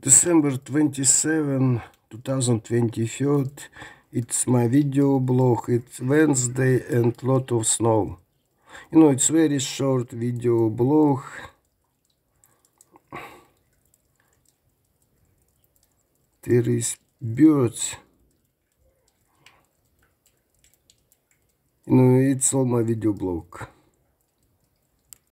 December 27, 2023. It's my video blog. It's Wednesday and lot of snow. You know, it's very short video blog. There is birds. You know, it's all my video blog.